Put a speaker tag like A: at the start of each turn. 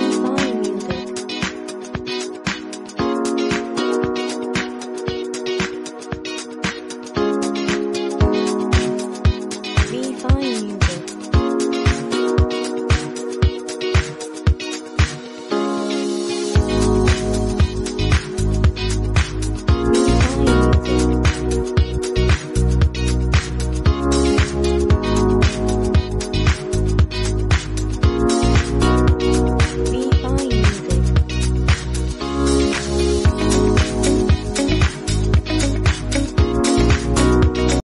A: me